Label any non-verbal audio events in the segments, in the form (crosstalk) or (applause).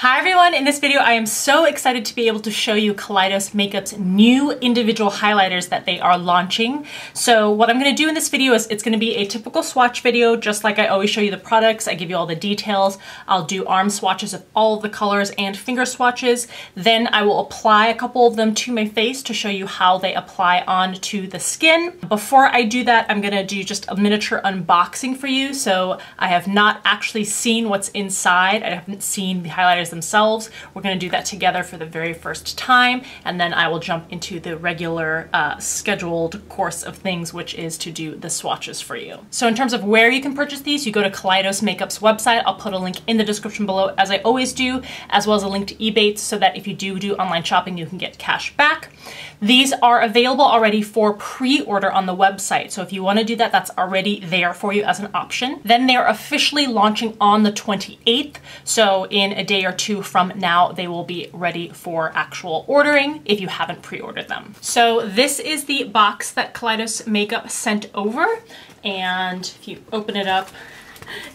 Hi everyone, in this video I am so excited to be able to show you Kaleidos Makeup's new individual highlighters that they are launching. So what I'm going to do in this video is it's going to be a typical swatch video just like I always show you the products, I give you all the details, I'll do arm swatches of all the colors and finger swatches, then I will apply a couple of them to my face to show you how they apply onto the skin. Before I do that I'm going to do just a miniature unboxing for you. So I have not actually seen what's inside, I haven't seen the highlighters themselves. We're gonna do that together for the very first time, and then I will jump into the regular uh, scheduled course of things, which is to do the swatches for you. So in terms of where you can purchase these, you go to Kaleidos Makeup's website. I'll put a link in the description below, as I always do, as well as a link to Ebates, so that if you do do online shopping, you can get cash back. These are available already for pre-order on the website. So if you wanna do that, that's already there for you as an option. Then they're officially launching on the 28th. So in a day or two from now, they will be ready for actual ordering if you haven't pre-ordered them. So this is the box that Kaleidos Makeup sent over. And if you open it up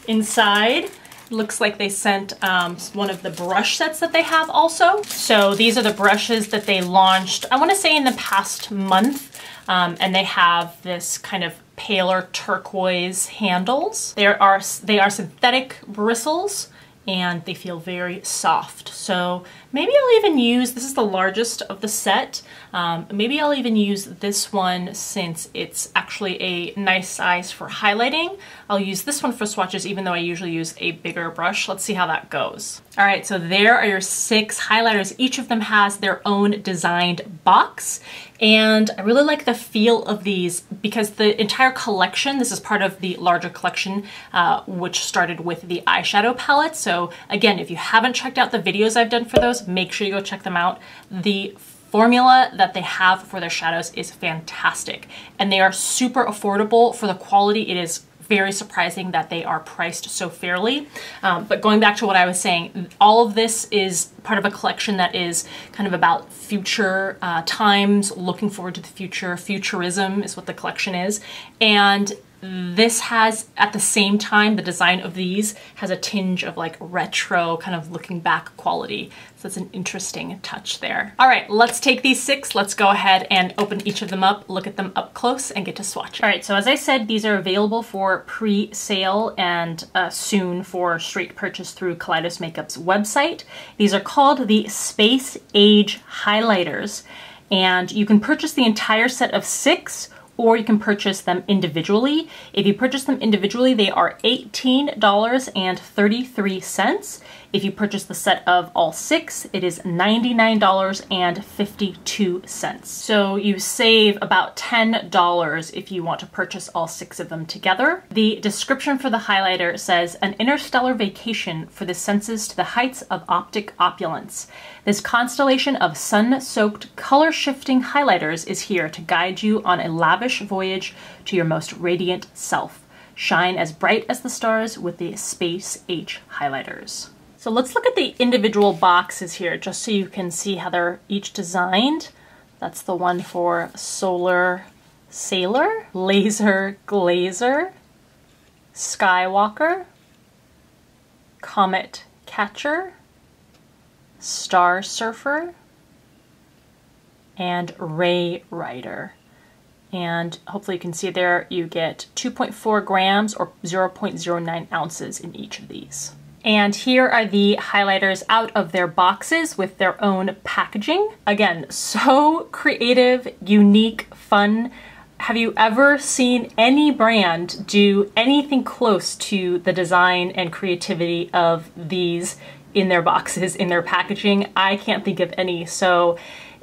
inside, looks like they sent um, one of the brush sets that they have also. So these are the brushes that they launched, I wanna say in the past month. Um, and they have this kind of paler turquoise handles. There are, they are synthetic bristles and they feel very soft. So maybe I'll even use, this is the largest of the set, um, maybe I'll even use this one since it's actually a nice size for highlighting. I'll use this one for swatches even though I usually use a bigger brush. Let's see how that goes. All right, so there are your six highlighters. Each of them has their own designed box and I really like the feel of these because the entire collection, this is part of the larger collection, uh, which started with the eyeshadow palette. So again, if you haven't checked out the videos I've done for those, make sure you go check them out. The formula that they have for their shadows is fantastic and they are super affordable for the quality. It is very surprising that they are priced so fairly. Um, but going back to what I was saying, all of this is part of a collection that is kind of about future uh, times, looking forward to the future. Futurism is what the collection is. And this has, at the same time, the design of these has a tinge of like retro, kind of looking back quality. So it's an interesting touch there. All right, let's take these six. Let's go ahead and open each of them up, look at them up close and get to swatch. All right, so as I said, these are available for pre-sale and uh, soon for straight purchase through Kaleidos Makeup's website. These are called the Space Age Highlighters and you can purchase the entire set of six or you can purchase them individually. If you purchase them individually, they are $18.33. If you purchase the set of all six, it is $99.52. So you save about $10 if you want to purchase all six of them together. The description for the highlighter says, an interstellar vacation for the senses to the heights of optic opulence. This constellation of sun-soaked, color-shifting highlighters is here to guide you on a lavish voyage to your most radiant self. Shine as bright as the stars with the Space Age highlighters. So let's look at the individual boxes here just so you can see how they're each designed. That's the one for Solar Sailor, Laser Glazer, Skywalker, Comet Catcher, Star Surfer, and Ray Rider. And hopefully you can see there you get 2.4 grams or 0.09 ounces in each of these. And here are the highlighters out of their boxes with their own packaging. Again, so creative, unique, fun. Have you ever seen any brand do anything close to the design and creativity of these in their boxes, in their packaging? I can't think of any. So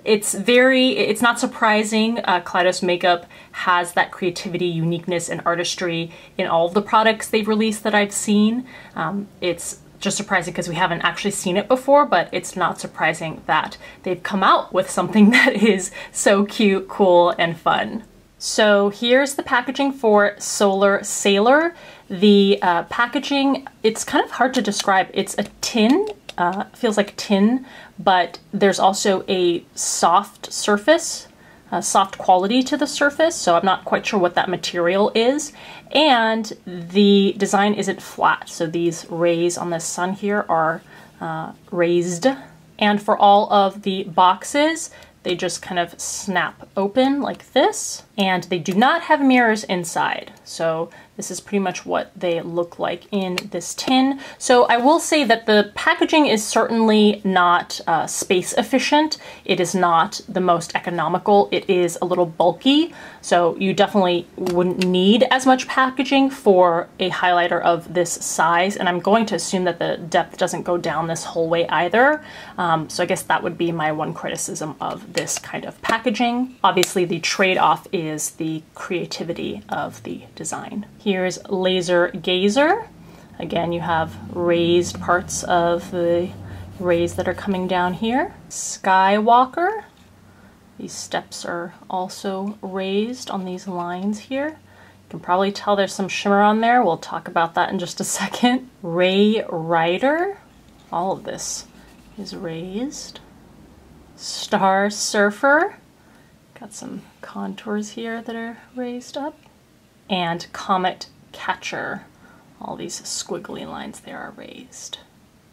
it's very, it's not surprising. Uh, Kaleidos Makeup has that creativity, uniqueness, and artistry in all of the products they've released that I've seen. Um, it's just surprising because we haven't actually seen it before, but it's not surprising that they've come out with something (laughs) that is so cute, cool, and fun. So here's the packaging for Solar Sailor. The uh, packaging, it's kind of hard to describe. It's a tin uh, feels like tin, but there's also a soft surface, a soft quality to the surface, so I'm not quite sure what that material is. And the design isn't flat, so these rays on the sun here are uh, raised. And for all of the boxes, they just kind of snap open like this. And they do not have mirrors inside. So this is pretty much what they look like in this tin. So I will say that the packaging is certainly not uh, space efficient. It is not the most economical. It is a little bulky. So you definitely wouldn't need as much packaging for a highlighter of this size. And I'm going to assume that the depth doesn't go down this whole way either. Um, so I guess that would be my one criticism of this kind of packaging. Obviously the trade-off is the creativity of the design. Here's Laser Glazer. Again, you have raised parts of the rays that are coming down here. Skywalker. These steps are also raised on these lines here. You can probably tell there's some shimmer on there. We'll talk about that in just a (laughs) second. Ray Rider. All of this is raised. Star Surfer. Got some contours here that are raised up. And Comet Catcher. All these squiggly lines there are raised.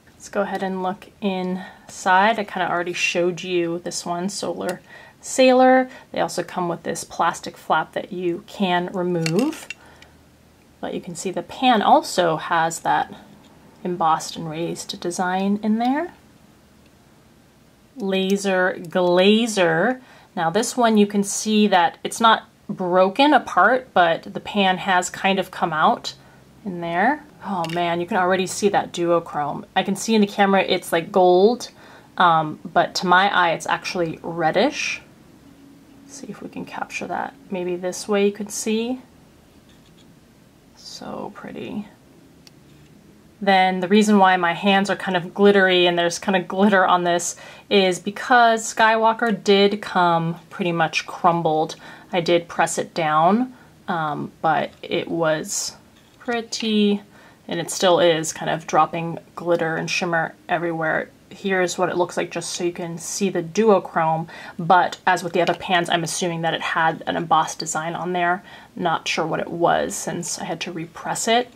Let's go ahead and look inside. I kind of already showed you this one, Solar Sailor. They also come with this plastic flap that you can remove. But you can see the pan also has that embossed and raised design in there. Laser Glazer. Now this one you can see that it's not broken apart, but the pan has kind of come out in there. Oh man, you can already see that duochrome. I can see in the camera it's like gold, um, but to my eye it's actually reddish. Let's see if we can capture that. Maybe this way you could see. So pretty. Then the reason why my hands are kind of glittery and there's kind of glitter on this is because Skywalker did come pretty much crumbled. I did press it down, um, but it was pretty, and it still is, kind of dropping glitter and shimmer everywhere. Here's what it looks like just so you can see the duochrome, but as with the other pans, I'm assuming that it had an embossed design on there. Not sure what it was since I had to repress it.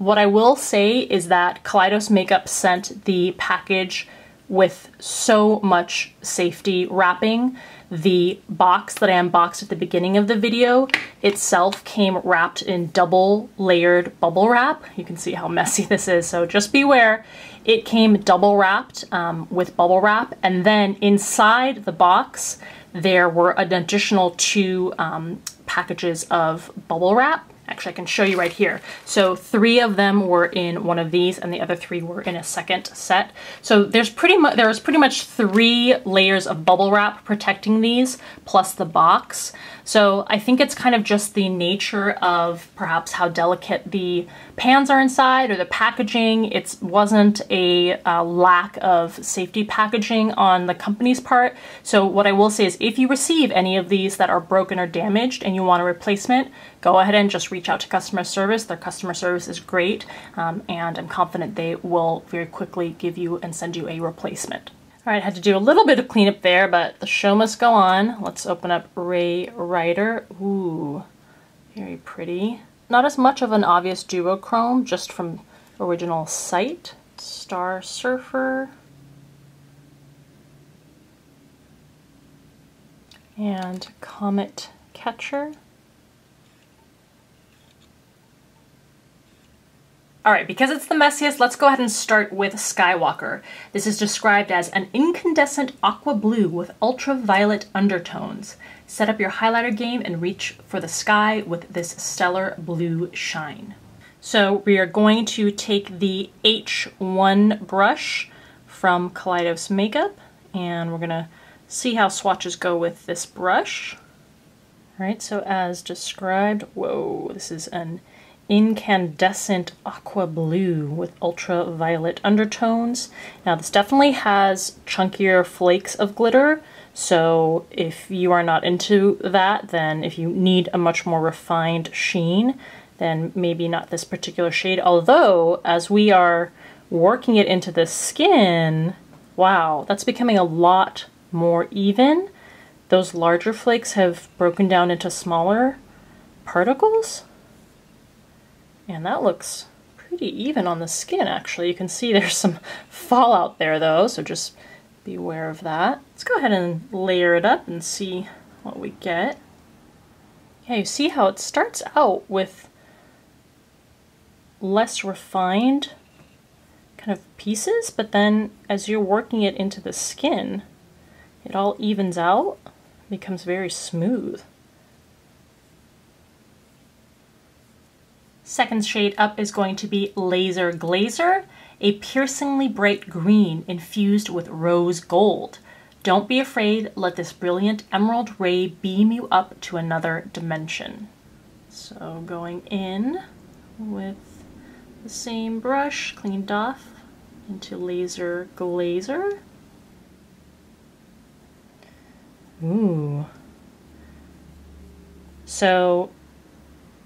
What I will say is that Kaleidos Makeup sent the package with so much safety wrapping. The box that I unboxed at the beginning of the video itself came wrapped in double layered bubble wrap. You can see how messy (laughs) this is, so just beware. It came double wrapped um, with bubble wrap, and then inside the box, there were an additional two um, packages of bubble wrap. Actually, I can show you right here. So three of them were in one of these and the other three were in a second set. So there's pretty much there's pretty much three layers of bubble wrap protecting these plus the box. So I think it's kind of just the nature of perhaps how delicate the pans are inside or the packaging. It wasn't a uh, lack of safety packaging on the company's part. So what I will say is if you receive any of these that are broken or damaged and you want a replacement, go ahead and just reach out to customer service. Their customer service is great um, and I'm confident they will very quickly give you and send you a replacement. All right, I had to do a little bit of cleanup there, but the show must go on. Let's open up Ray Rider. Ooh, very pretty. Not as much of an obvious duochrome, just from original site. Star Surfer. And Comet Catcher. Alright, because it's the messiest, let's go ahead and start with Skywalker. This is described as an incandescent aqua blue with ultraviolet undertones. Set up your highlighter game and reach for the sky with this stellar blue shine. So we are going to take the H1 brush from Kaleidos Makeup and we're to see how swatches go with this brush. Alright, so as described, whoa, this is an incandescent aqua blue with ultraviolet undertones. Now this definitely has chunkier flakes of glitter, so if you are not into that, then if you need a much more refined sheen, then maybe not this particular shade. Although, as we are working it into the skin, wow, that's becoming a lot more even. Those larger flakes have broken down into smaller particles. And that looks pretty even on the skin actually. You can see (laughs) there's some fallout there though, so just beware of that. Let's go ahead and layer it up and see what we get. Yeah, you see how it starts out with less refined kind of pieces, but then as you're working it into the skin, it all evens out, becomes very smooth. Second shade up is going to be Laser Glazer, a piercingly bright green infused with rose gold. Don't be afraid, let this brilliant emerald ray beam you up to another dimension. So going in with the same brush, cleaned off, into Laser Glazer. Ooh. So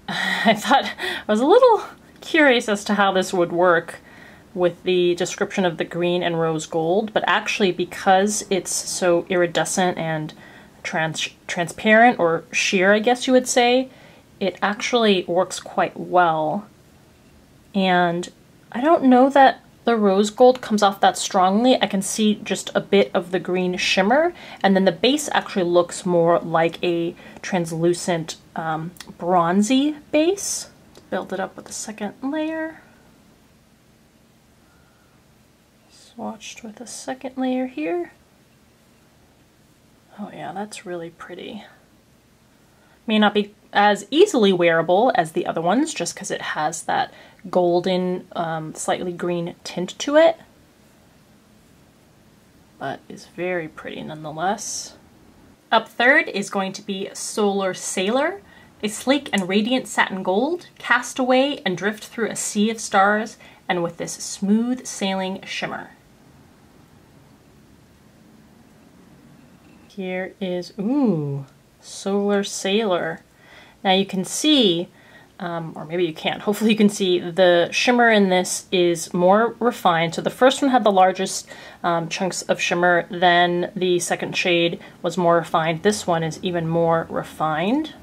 (laughs) I thought I was a little curious as to how this would work with the description of the green and rose gold, but actually because it's so iridescent and trans transparent or sheer, I guess you would say, it actually works quite well. And I don't know that the rose gold comes off that strongly. I can see just a bit of the green shimmer, and then the base actually looks more like a translucent um, bronzy base. Build it up with a second layer. Swatched with a second layer here. Oh yeah, that's really pretty. May not be as easily wearable as the other ones just because it has that golden, um, slightly green tint to it, but is very pretty nonetheless. Up third is going to be Solar Sailor, a sleek and radiant satin gold, cast away and drift through a sea of stars, and with this smooth sailing shimmer. Here is, ooh, Solar Sailor. Now you can see, um, or maybe you can't, hopefully you can see the shimmer in this is more refined. So the first one had the largest um, chunks of shimmer, then the second shade was more refined. This one is even more refined.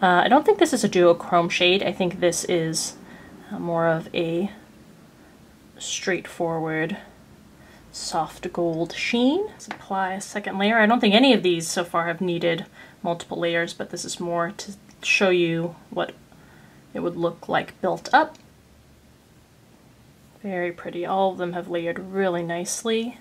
Uh, I don't think this is a duochrome shade. I think this is uh, more of a straightforward soft gold sheen. Let's apply a second layer. I don't think any of these so far have needed multiple layers, but this is more to show you what it would look like built up. Very pretty. All of them have layered really nicely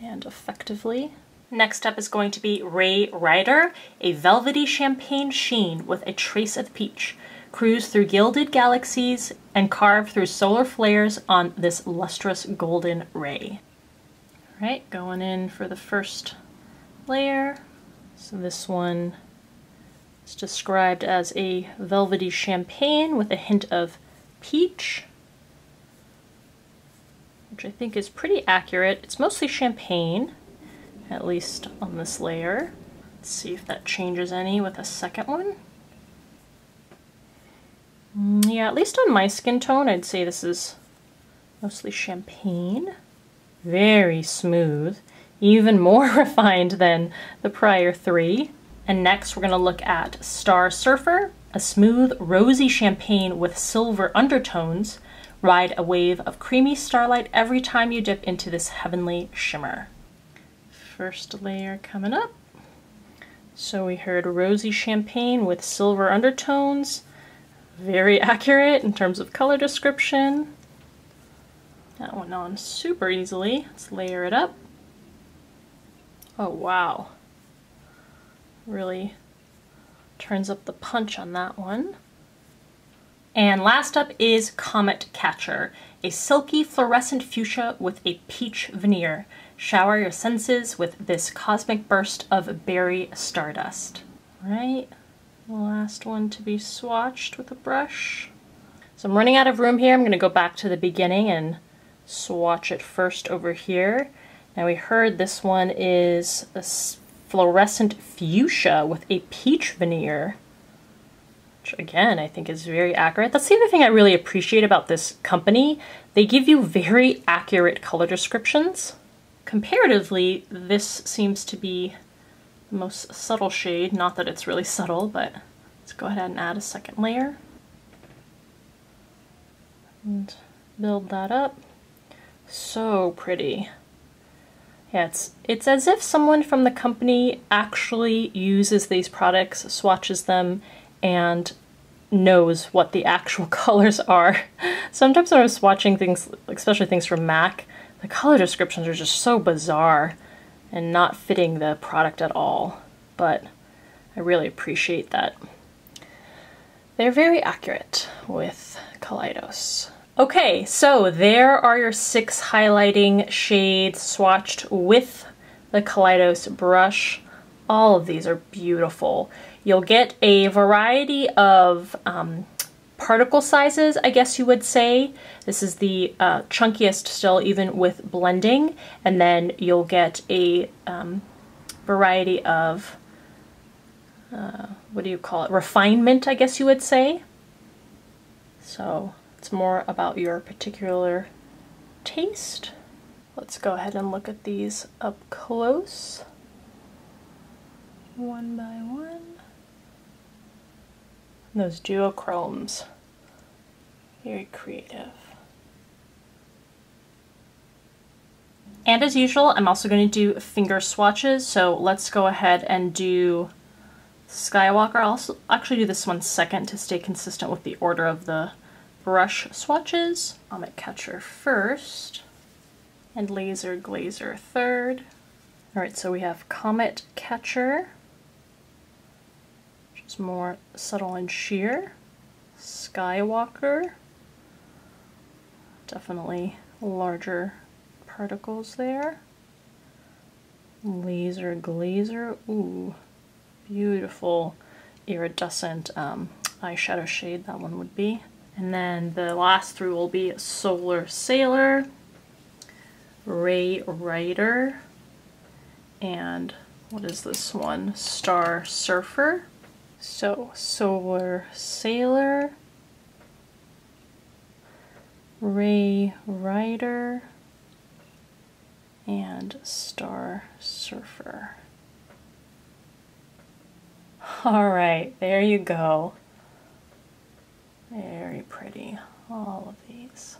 and effectively. Next up is going to be Ray Rider, a velvety champagne sheen with a trace of peach. Cruise through gilded galaxies and carve through solar flares on this lustrous golden ray. All right, going in for the first layer. So this one it's described as a velvety champagne with a hint of peach, which I think is pretty accurate. It's mostly champagne, at least on this layer. Let's see if that changes any with a second one. Mm, yeah, at least on my skin tone, I'd say this is mostly champagne. Very smooth, even more (laughs) refined than the prior three. And next we're gonna look at Star Surfer, a smooth, rosy champagne with silver undertones. Ride a wave of creamy starlight every time you dip into this heavenly shimmer. First layer coming up. So we heard rosy champagne with silver undertones. Very (laughs) accurate in terms of color description. That went on super easily. Let's layer it up. Oh wow really turns up the punch on that one. And last up is Comet Catcher, a silky fluorescent fuchsia with a peach veneer. Shower your senses with this cosmic burst of berry stardust. All right, last one to be swatched with a brush. So I'm running out of room here. I'm gonna go back to the beginning and swatch it first over here. Now we heard this one is a fluorescent fuchsia with a peach veneer. Which again, I think is very accurate. That's the other thing I really appreciate about this company. They give you very accurate color descriptions. Comparatively, this seems to be the most subtle shade. Not that it's really subtle, but let's go ahead and add a second layer. And build that up. So pretty. Yeah, it's, it's as if someone from the company actually uses these products, swatches them, and knows what the (laughs) actual colors are. Sometimes when I'm swatching things, especially things from MAC, the color descriptions are just so bizarre and not fitting the product at all. But I really appreciate that. They're very accurate with Kaleidos. Okay, so there are your six highlighting shades swatched with the Kaleidos brush. All of these are beautiful. You'll get a variety of um, particle sizes, I guess you would say. This is the uh, chunkiest still, even with blending. And then you'll get a um, variety of, uh, what do you call it, refinement, I guess you would say. So it's more about your particular taste. Let's go ahead and look at these up close. One by one. those duochromes. Very creative. And as usual, I'm also going to do finger swatches, so let's go ahead and do Skywalker. I'll also actually do this one second to stay consistent with the order of the brush swatches. Comet Catcher first, and Laser Glazer third. All right, so we have Comet Catcher, which is more subtle and sheer. Skywalker, definitely larger particles there. Laser Glazer, ooh, beautiful iridescent um, eyeshadow shade that one would be. And then the last three will be Solar Sailor, Ray Rider, and what is this one? Star Surfer. So Solar Sailor, Ray Rider, and Star Surfer. (laughs) All right, there you go. Very pretty, all of these.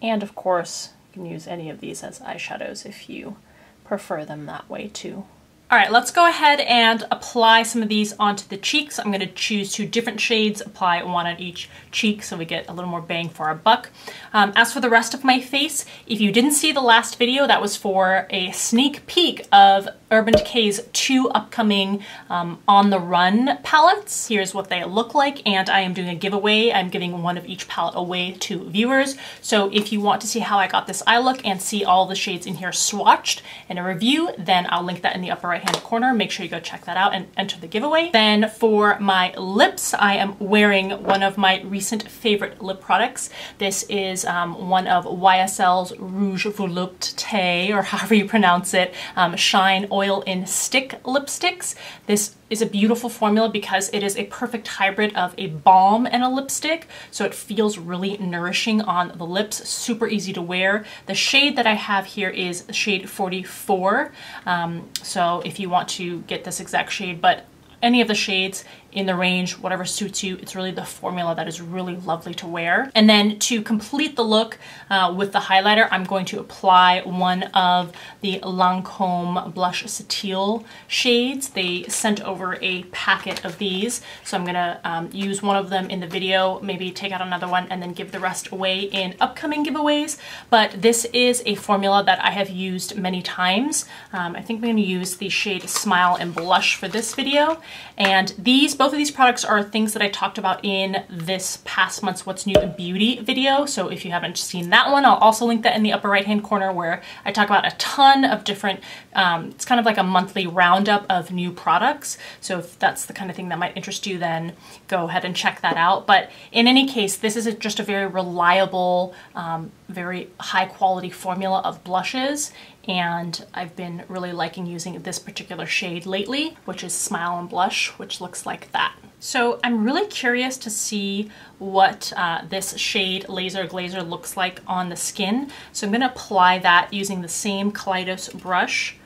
And of course, you can use any of these as eyeshadows if you prefer them that way too. All right, let's go ahead and apply some of these onto the cheeks. I'm gonna choose two different shades, apply one on each cheek so we get a little more bang for our buck. Um, as for the rest of my face, if you didn't see the last video, that was for a sneak peek of Urban Decay's two upcoming um, On The Run palettes. Here's what they look like, and I am doing a giveaway. I'm giving one of each palette away to viewers. So if you want to see how I got this eye look and see all the shades in here swatched in a review, then I'll link that in the upper right hand corner. Make sure you go check that out and enter the giveaway. Then for my lips, I am wearing one of my recent favorite lip products. This is um, one of YSL's Rouge Volupté, or (laughs) however you pronounce it, um, Shine Oil in Stick lipsticks. This is a beautiful formula because it is a perfect hybrid of a balm and a lipstick. So it feels really nourishing on the lips, super easy to wear. The shade that I have here is shade 44. Um, so if you want to get this exact shade, but any of the shades in the range, whatever suits you. It's really the formula that is really lovely to wear. And then to complete the look uh, with the highlighter, I'm going to apply one of the Lancome Blush Subtil shades. They sent over a packet of these, so I'm gonna um, use one of them in the video, maybe take out another one, and then give the rest away in upcoming giveaways. But this is a formula that I have used many times. Um, I think I'm gonna use the shade Smile and Blush for this video. And these both of these products are things that I talked about in this past month's What's New in Beauty video. So if you haven't seen that one, I'll also link that in the upper right hand corner where I talk about a ton of different, um, it's kind of like a monthly roundup of new products. So if that's the kind of thing that might interest you, then go ahead and check that out. But in any case, this is a, just a very reliable, um, very high quality formula of blushes and I've been really liking using this particular shade lately, which is Smile and Blush, which looks like that. So I'm really curious to see what uh, this shade Laser Glazer looks like on the skin. So I'm gonna apply that using the same Kaleidos brush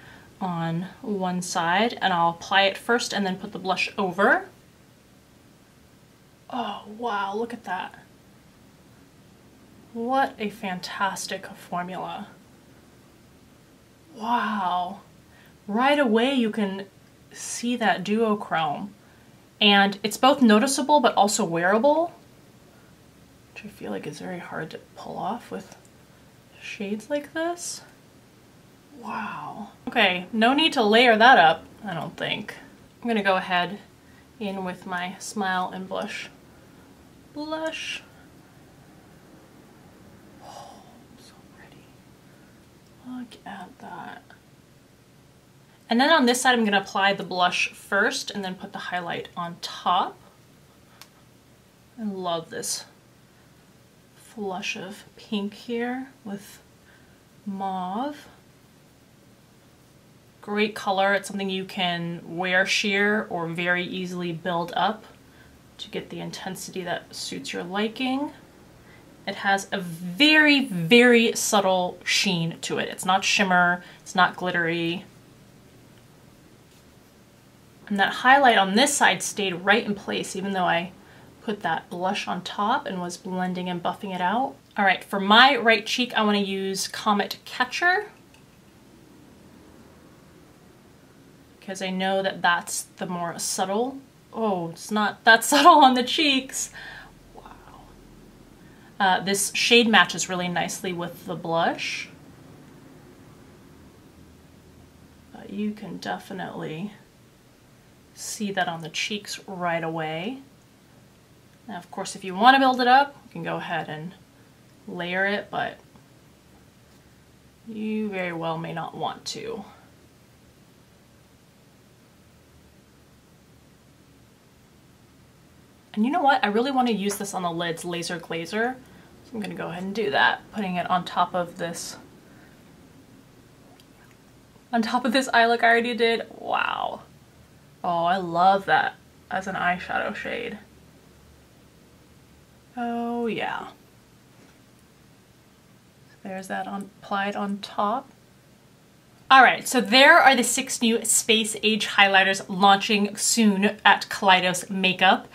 on one side, and I'll apply it first and then put the blush over. Oh, wow, look at that. What a fantastic formula. Wow. Right away you can see that duochrome. And it's both noticeable but also wearable, which I feel like is very hard to pull off with shades like this. Wow. Okay, no need to layer that up, I don't think. I'm gonna go ahead in with my Smile and Blush blush. Oh, so pretty. Look at that. And then on this side, I'm gonna apply the blush first and then put the highlight on top. I love this flush of pink here with mauve. Great color. It's something you can wear sheer or very easily build up to get the intensity that suits your liking. It has a very, very subtle sheen to it. It's not shimmer, it's not glittery. And that highlight on this side stayed right in place even though I put that blush on top and was blending and buffing it out. All right, for my right cheek, I wanna use Comet Catcher because I know that that's the more subtle Oh, it's not that (laughs) subtle on the cheeks. Uh, this shade matches really nicely with the blush. But you can definitely see that on the cheeks right away. Now, of course, if you want to build it up, you can go ahead and layer it, but you very well may not want to. And you know what? I really want to use this on the lids laser glazer. So I'm to go ahead and do that, putting it on top of this on top of this eye look I already did. Wow. Oh, I love that as an eyeshadow shade. Oh yeah. There's that on, applied on top. Alright, so there are the six new Space Age highlighters launching soon at Kaleidos Makeup.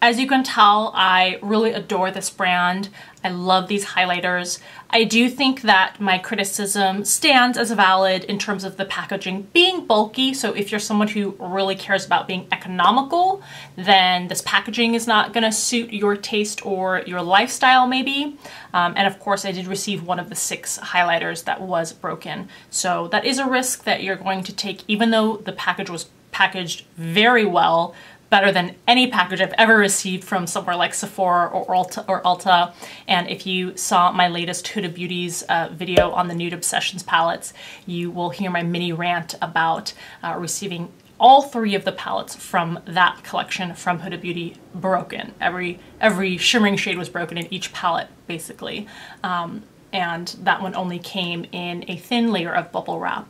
As you can tell, I really adore this brand. I love these highlighters. I do think that my criticism stands as valid in terms of the packaging being bulky. So if you're someone who really cares about being economical, then this packaging is not gonna suit your taste or your lifestyle maybe. Um, and of course I did receive one of the six highlighters that was broken. So that is a risk that you're going to take even though the package was packaged very well better than any package I've ever received from somewhere like Sephora or Ulta. Or Ulta. And if you saw my latest Huda Beauty's uh, video on the Nude Obsessions palettes, you will hear my mini rant about uh, receiving all three of the palettes from that collection from Huda Beauty broken. Every, every shimmering shade was broken in each palette, basically. Um, and that one only came in a thin layer of bubble wrap.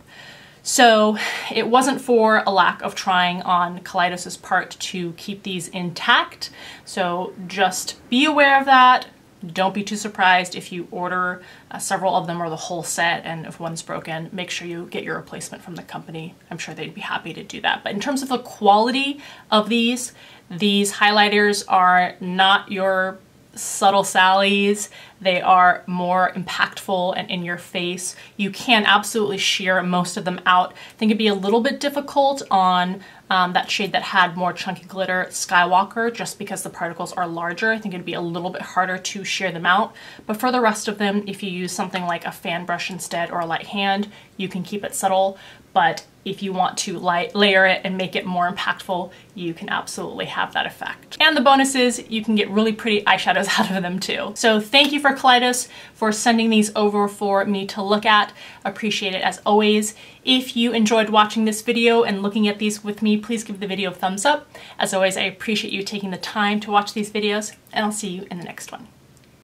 So it wasn't for a lack of trying on Kaleidos's part to keep these intact. So just be aware of that. Don't be too surprised if you order uh, several of them or the whole set and if one's broken, make sure you get your replacement from the company. I'm sure they'd be happy to do that. But in terms of the quality of these, these highlighters are not your subtle sallies. They are more impactful and in your face. You can absolutely sheer most of them out. I think it'd be a little bit difficult on um, that shade that had more chunky glitter, Skywalker, just because the particles are larger. I think it'd be a little bit harder to sheer them out. But for the rest of them, if you use something like a fan brush instead or a light hand, you can keep it subtle. But if you want to layer it and make it more impactful, you can absolutely have that effect. And the bonus is you can get really pretty eyeshadows (laughs) out of them too. So thank you for Kaleidos for sending these over for me to look at. Appreciate it as always. If you enjoyed watching this video and looking at these with me, please give the video a thumbs up. As always, I appreciate you taking the time to watch these videos and I'll see you in the next one.